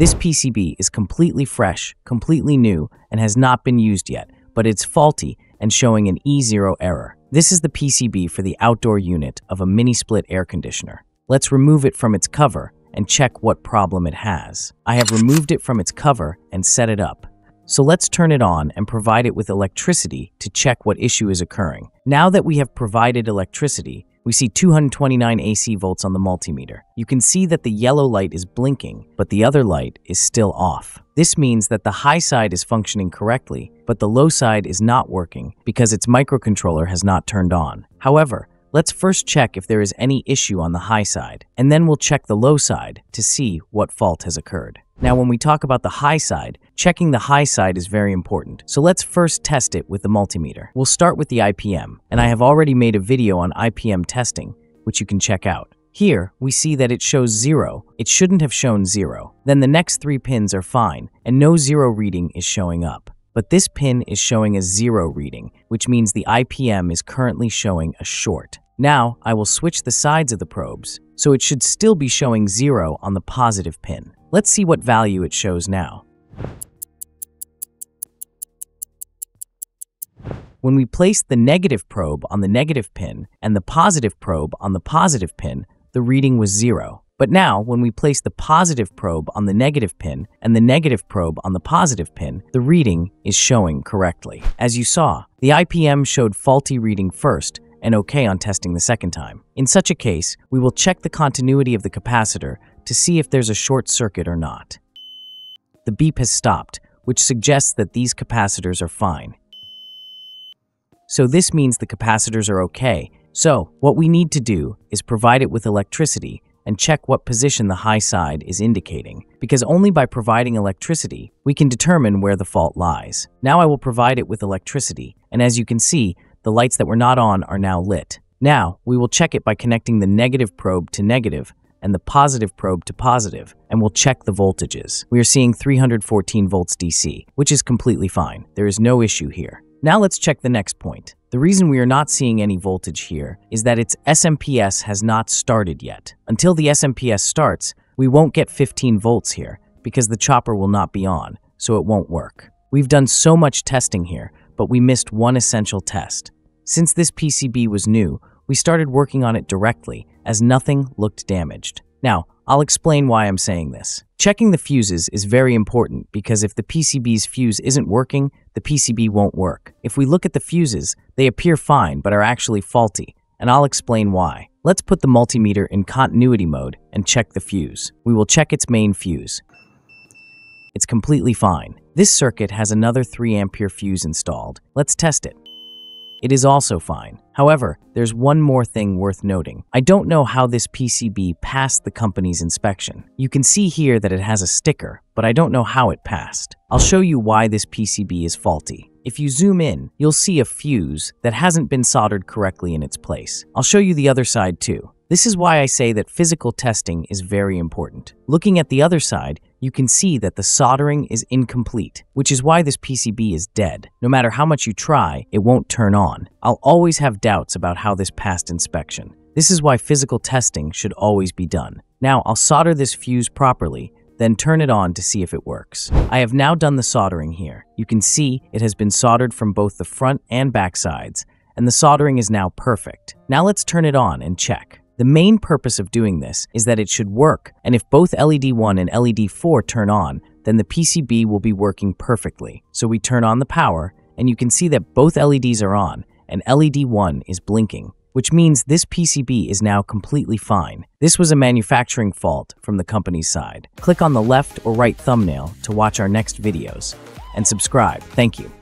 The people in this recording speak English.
This PCB is completely fresh, completely new, and has not been used yet, but it's faulty and showing an E0 error. This is the PCB for the outdoor unit of a mini-split air conditioner. Let's remove it from its cover and check what problem it has. I have removed it from its cover and set it up. So let's turn it on and provide it with electricity to check what issue is occurring. Now that we have provided electricity, we see 229 AC volts on the multimeter. You can see that the yellow light is blinking, but the other light is still off. This means that the high side is functioning correctly, but the low side is not working because its microcontroller has not turned on. However, Let's first check if there is any issue on the high side, and then we'll check the low side to see what fault has occurred. Now, when we talk about the high side, checking the high side is very important. So let's first test it with the multimeter. We'll start with the IPM, and I have already made a video on IPM testing, which you can check out. Here, we see that it shows zero. It shouldn't have shown zero. Then the next three pins are fine, and no zero reading is showing up. But this pin is showing a zero reading, which means the IPM is currently showing a short. Now, I will switch the sides of the probes, so it should still be showing zero on the positive pin. Let's see what value it shows now. When we place the negative probe on the negative pin and the positive probe on the positive pin, the reading was zero. But now, when we place the positive probe on the negative pin and the negative probe on the positive pin, the reading is showing correctly. As you saw, the IPM showed faulty reading first and OK on testing the second time. In such a case, we will check the continuity of the capacitor to see if there's a short circuit or not. The beep has stopped, which suggests that these capacitors are fine. So this means the capacitors are okay. So what we need to do is provide it with electricity and check what position the high side is indicating, because only by providing electricity, we can determine where the fault lies. Now I will provide it with electricity, and as you can see, the lights that were not on are now lit. Now, we will check it by connecting the negative probe to negative and the positive probe to positive, and we'll check the voltages. We are seeing 314 volts DC, which is completely fine. There is no issue here. Now let's check the next point. The reason we are not seeing any voltage here is that its SMPS has not started yet. Until the SMPS starts, we won't get 15 volts here because the chopper will not be on, so it won't work. We've done so much testing here, but we missed one essential test. Since this PCB was new, we started working on it directly as nothing looked damaged. Now, I'll explain why I'm saying this. Checking the fuses is very important because if the PCB's fuse isn't working, the PCB won't work. If we look at the fuses, they appear fine but are actually faulty, and I'll explain why. Let's put the multimeter in continuity mode and check the fuse. We will check its main fuse. It's completely fine. This circuit has another 3 ampere fuse installed. Let's test it. It is also fine. However, there's one more thing worth noting. I don't know how this PCB passed the company's inspection. You can see here that it has a sticker, but I don't know how it passed. I'll show you why this PCB is faulty. If you zoom in, you'll see a fuse that hasn't been soldered correctly in its place. I'll show you the other side too. This is why I say that physical testing is very important. Looking at the other side, you can see that the soldering is incomplete, which is why this PCB is dead. No matter how much you try, it won't turn on. I'll always have doubts about how this passed inspection. This is why physical testing should always be done. Now, I'll solder this fuse properly, then turn it on to see if it works. I have now done the soldering here. You can see it has been soldered from both the front and back sides, and the soldering is now perfect. Now let's turn it on and check. The main purpose of doing this is that it should work, and if both LED 1 and LED 4 turn on, then the PCB will be working perfectly. So we turn on the power, and you can see that both LEDs are on, and LED 1 is blinking, which means this PCB is now completely fine. This was a manufacturing fault from the company's side. Click on the left or right thumbnail to watch our next videos, and subscribe. Thank you.